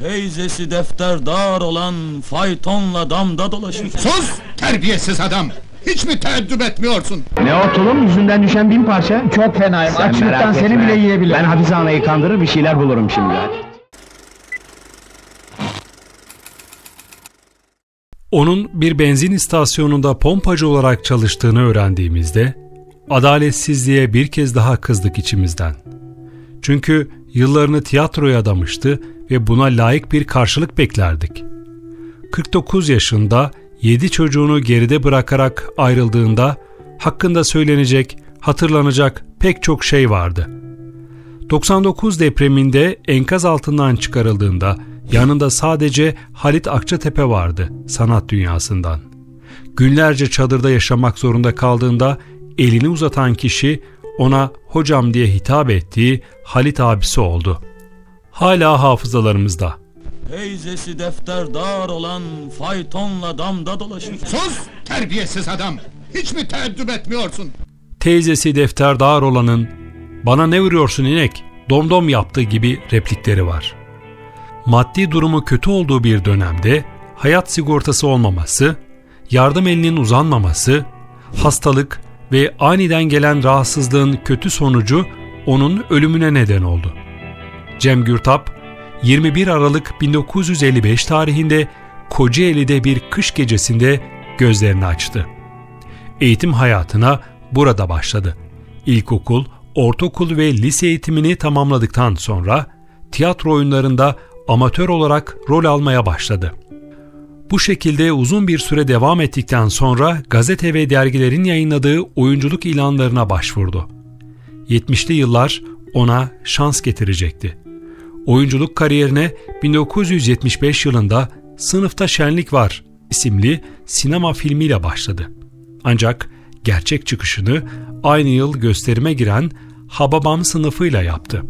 Teyzesi defterdar olan faytonla damda dolaşır. Sus! Terbiyesiz adam! Hiç mi teeddüp etmiyorsun? Ne o tulum yüzünden düşen bin parça? Çok fenayım. Açlıktan seni bile yiyebilirim. Ben Hafize Ana'yı kandırır bir şeyler bulurum şimdi. Onun bir benzin istasyonunda pompacı olarak çalıştığını öğrendiğimizde adaletsizliğe bir kez daha kızdık içimizden. Çünkü yıllarını tiyatroya adamıştı ve buna layık bir karşılık beklerdik. 49 yaşında 7 çocuğunu geride bırakarak ayrıldığında hakkında söylenecek, hatırlanacak pek çok şey vardı. 99 depreminde enkaz altından çıkarıldığında yanında sadece Halit Akçatepe vardı sanat dünyasından. Günlerce çadırda yaşamak zorunda kaldığında elini uzatan kişi ona hocam diye hitap ettiği Halit abisi oldu. Hala hafızalarımızda. Teyzesi defterdar olan faytonla damda dolaşır. Sus! Terbiyesiz adam! Hiç mi teeddüp etmiyorsun? Teyzesi defterdar olanın bana ne vuruyorsun inek domdom yaptığı gibi replikleri var. Maddi durumu kötü olduğu bir dönemde hayat sigortası olmaması, yardım elinin uzanmaması, hastalık ve aniden gelen rahatsızlığın kötü sonucu onun ölümüne neden oldu. Cem Gürtap 21 Aralık 1955 tarihinde Kocaeli'de bir kış gecesinde gözlerini açtı. Eğitim hayatına burada başladı. İlkokul, ortaokul ve lise eğitimini tamamladıktan sonra tiyatro oyunlarında amatör olarak rol almaya başladı. Bu şekilde uzun bir süre devam ettikten sonra gazete ve dergilerin yayınladığı oyunculuk ilanlarına başvurdu. 70'li yıllar ona şans getirecekti. Oyunculuk kariyerine 1975 yılında Sınıfta Şenlik Var isimli sinema filmiyle başladı. Ancak gerçek çıkışını aynı yıl gösterime giren Hababam sınıfıyla yaptı.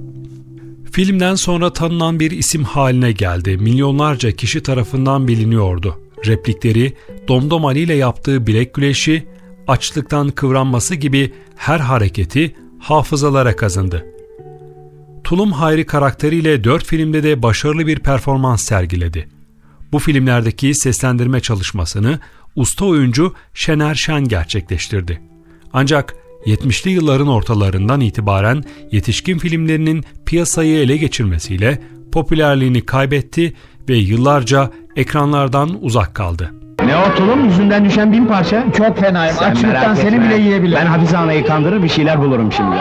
Filmden sonra tanınan bir isim haline geldi. Milyonlarca kişi tarafından biliniyordu. Replikleri, Domdom Ali ile yaptığı bilek güleşi, açlıktan kıvranması gibi her hareketi hafızalara kazındı. Tulum Hayri karakteriyle dört filmde de başarılı bir performans sergiledi. Bu filmlerdeki seslendirme çalışmasını usta oyuncu Şener Şen gerçekleştirdi. Ancak 70'li yılların ortalarından itibaren yetişkin filmlerinin piyasayı ele geçirmesiyle popülerliğini kaybetti ve yıllarca ekranlardan uzak kaldı. Ne o tulum yüzünden düşen bin parça? Çok fenayım. Açlıktan seni bile yiyebilirim. Ben Hafize Ana'yı kandırır bir şeyler bulurum şimdi.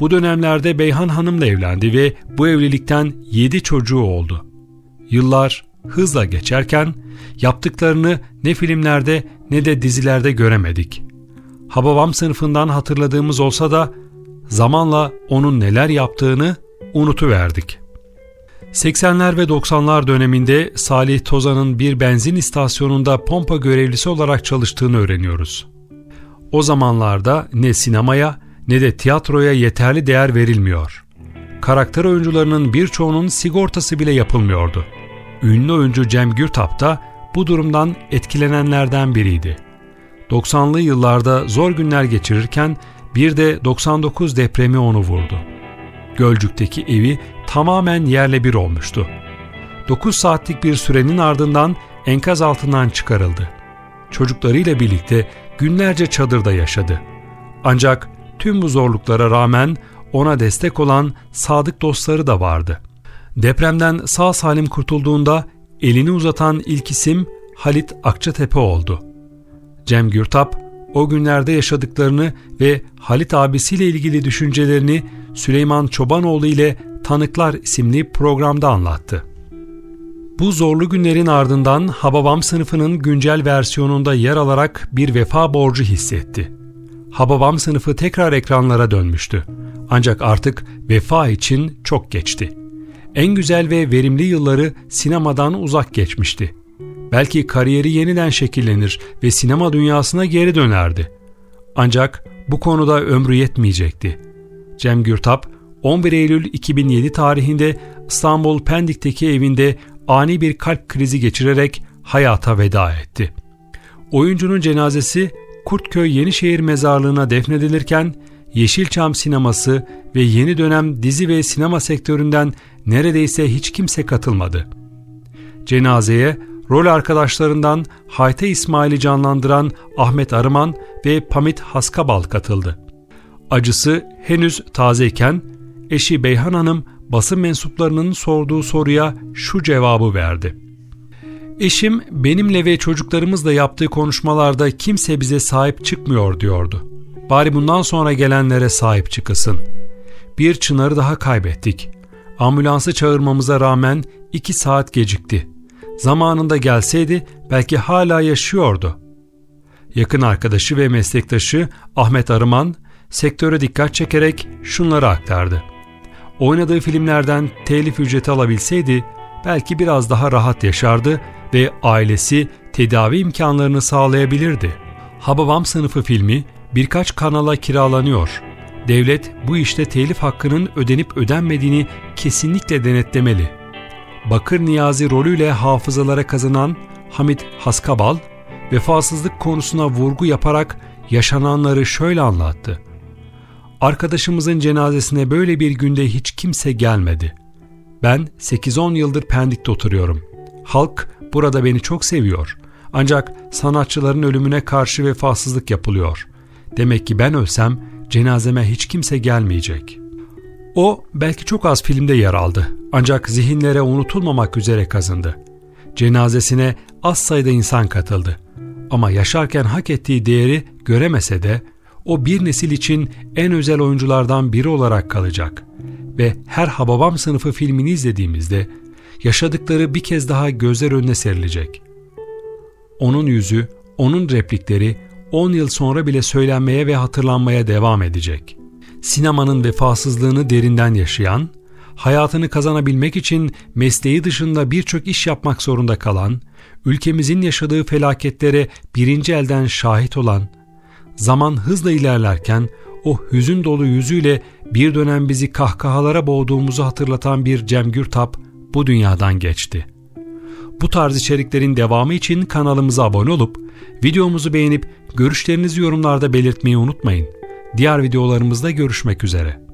Bu dönemlerde Beyhan Hanım'la evlendi ve bu evlilikten 7 çocuğu oldu. Yıllar hızla geçerken yaptıklarını ne filmlerde ne de dizilerde göremedik. Hababam sınıfından hatırladığımız olsa da zamanla onun neler yaptığını unutuverdik. 80'ler ve 90'lar döneminde Salih Tozan'ın bir benzin istasyonunda pompa görevlisi olarak çalıştığını öğreniyoruz. O zamanlarda ne sinemaya ne de tiyatroya yeterli değer verilmiyor. Karakter oyuncularının birçoğunun sigortası bile yapılmıyordu. Ünlü oyuncu Cem Gürtap da bu durumdan etkilenenlerden biriydi. 90'lı yıllarda zor günler geçirirken bir de 99 depremi onu vurdu. Gölcük'teki evi tamamen yerle bir olmuştu. 9 saatlik bir sürenin ardından enkaz altından çıkarıldı. Çocuklarıyla birlikte günlerce çadırda yaşadı. Ancak tüm bu zorluklara rağmen ona destek olan sadık dostları da vardı. Depremden sağ salim kurtulduğunda elini uzatan ilk isim Halit Akçatepe oldu. Cem Gürtap o günlerde yaşadıklarını ve Halit abisiyle ilgili düşüncelerini Süleyman Çobanoğlu ile Tanıklar isimli programda anlattı. Bu zorlu günlerin ardından Hababam sınıfının güncel versiyonunda yer alarak bir vefa borcu hissetti. Hababam sınıfı tekrar ekranlara dönmüştü. Ancak artık vefa için çok geçti. En güzel ve verimli yılları sinemadan uzak geçmişti. Belki kariyeri yeniden şekillenir ve sinema dünyasına geri dönerdi. Ancak bu konuda ömrü yetmeyecekti. Cem Gürtap 11 Eylül 2007 tarihinde İstanbul Pendik'teki evinde ani bir kalp krizi geçirerek hayata veda etti. Oyuncunun cenazesi Kurtköy Yenişehir Mezarlığı'na defnedilirken Yeşilçam sineması ve yeni dönem dizi ve sinema sektöründen neredeyse hiç kimse katılmadı. Cenazeye rol arkadaşlarından Hayte İsmail'i canlandıran Ahmet Arıman ve Pamit Haskabal katıldı. Acısı henüz tazeyken eşi Beyhan Hanım basın mensuplarının sorduğu soruya şu cevabı verdi. Eşim benimle ve çocuklarımızla yaptığı konuşmalarda kimse bize sahip çıkmıyor diyordu. Bari bundan sonra gelenlere sahip çıkasın. Bir çınarı daha kaybettik. Ambulansı çağırmamıza rağmen iki saat gecikti. Zamanında gelseydi belki hala yaşıyordu. Yakın arkadaşı ve meslektaşı Ahmet Arıman sektöre dikkat çekerek şunları aktardı. Oynadığı filmlerden telif ücreti alabilseydi belki biraz daha rahat yaşardı ve ailesi tedavi imkanlarını sağlayabilirdi. Hababam sınıfı filmi birkaç kanala kiralanıyor. Devlet bu işte telif hakkının ödenip ödenmediğini kesinlikle denetlemeli. Bakır Niyazi rolüyle hafızalara kazanan Hamit Haskabal, vefasızlık konusuna vurgu yaparak yaşananları şöyle anlattı. Arkadaşımızın cenazesine böyle bir günde hiç kimse gelmedi. Ben 8-10 yıldır Pendik'te oturuyorum. Halk burada beni çok seviyor. Ancak sanatçıların ölümüne karşı vefasızlık yapılıyor. Demek ki ben ölsem cenazeme hiç kimse gelmeyecek. O belki çok az filmde yer aldı. Ancak zihinlere unutulmamak üzere kazındı. Cenazesine az sayıda insan katıldı. Ama yaşarken hak ettiği değeri göremese de o bir nesil için en özel oyunculardan biri olarak kalacak. Ve her Hababam sınıfı filmini izlediğimizde yaşadıkları bir kez daha gözler önüne serilecek. Onun yüzü, onun replikleri 10 yıl sonra bile söylenmeye ve hatırlanmaya devam edecek. Sinemanın vefasızlığını derinden yaşayan, hayatını kazanabilmek için mesleği dışında birçok iş yapmak zorunda kalan, ülkemizin yaşadığı felaketlere birinci elden şahit olan, zaman hızla ilerlerken o hüzün dolu yüzüyle bir dönem bizi kahkahalara boğduğumuzu hatırlatan bir Cem Gürtap bu dünyadan geçti. Bu tarz içeriklerin devamı için kanalımıza abone olup, videomuzu beğenip görüşlerinizi yorumlarda belirtmeyi unutmayın. Diğer videolarımızda görüşmek üzere.